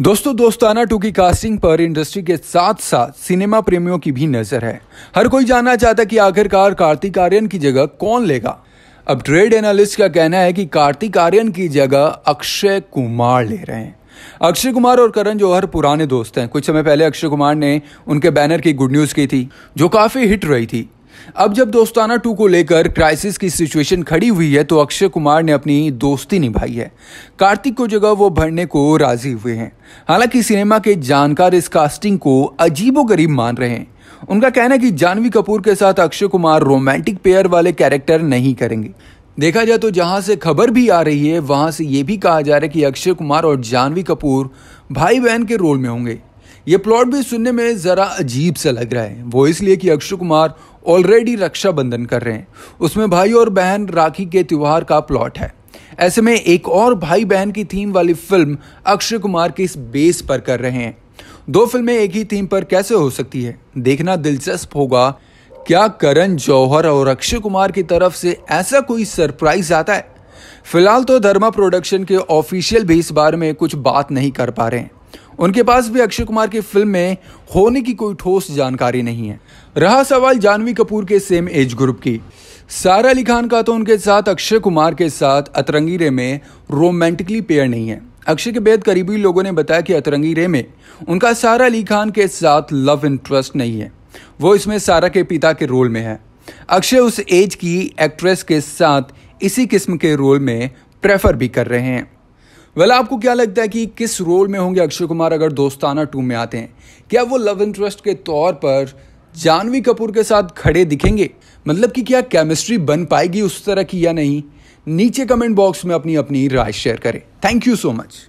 दोस्तों, दोस्ताना टू की कास्टिंग पर इंडस्ट्री के साथ साथ सिनेमा प्रेमियों की भी नज़र है। हर कोई जानना चाहता कि आखिरकार कार्तिक आर्यन की जगह कौन लेगा। अब ट्रेड एनालिस्ट का कहना है कि कार्तिक आर्यन की जगह अक्षय कुमार ले रहे हैं। अक्षय कुमार और करण जौहर पुराने दोस्त हैं। कुछ समय पहले अक्षय कुमार ने उनके बैनर की गुड न्यूज़ की थी, जो काफ़ी हिट रही थी। अब जब दोस्ताना टू को लेकर क्राइसिस की सिचुएशन खड़ी हुई है तो अक्षय कुमार ने अपनी दोस्ती निभाई है। कार्तिक को जगह वो भरने को राज़ी हुए हैं। हालाँकि सिनेमा के जानकार इस कास्टिंग को अजीबो गरीब मान रहे हैं। उनका कहना है कि जानवी कपूर के साथ अक्षय कुमार रोमांटिक पेयर वाले कैरेक्टर नहीं करेंगे। देखा जाए तो जहाँ से खबर भी आ रही है, वहाँ से ये भी कहा जा रहा है कि अक्षय कुमार और जानवी कपूर भाई बहन के रोल में होंगे। ये प्लॉट भी सुनने में ज़रा अजीब सा लग रहा है। वो इसलिए कि अक्षय कुमार ऑलरेडी रक्षाबंधन कर रहे हैं। उसमें भाई और बहन राखी के त्योहार का प्लॉट है। ऐसे में एक और भाई बहन की थीम वाली फ़िल्म अक्षय कुमार के इस बेस पर कर रहे हैं। दो फ़िल्में एक ही थीम पर कैसे हो सकती है? देखना दिलचस्प होगा। क्या करण जौहर और अक्षय कुमार की तरफ़ से ऐसा कोई सरप्राइज़ आता है? फ़िलहाल तो धर्मा प्रोडक्शन के ऑफिशियल भी इस बारे में कुछ बात नहीं कर पा रहे हैं। उनके पास भी अक्षय कुमार की फ़िल्म में होने की कोई ठोस जानकारी नहीं है। रहा सवाल जानवी कपूर के सेम एज ग्रुप की। सारा अली खान का तो उनके साथ अक्षय कुमार के साथ अतरंगी रे में रोमांटिकली पेयर नहीं है। अक्षय के बेहद करीबी लोगों ने बताया कि अतरंगी रे में उनका सारा अली खान के साथ लव इंटरेस्ट नहीं है। वो इसमें सारा के पिता के रोल में है। अक्षय उस एज की एक्ट्रेस के साथ इसी किस्म के रोल में प्रेफर भी कर रहे हैं। वेल आपको क्या लगता है कि किस रोल में होंगे अक्षय कुमार अगर दोस्ताना टू में आते हैं? क्या वो लव इंटरेस्ट के तौर पर जानवी कपूर के साथ खड़े दिखेंगे? मतलब कि क्या केमिस्ट्री बन पाएगी उस तरह की या नहीं? नीचे कमेंट बॉक्स में अपनी अपनी राय शेयर करें। Thank you so much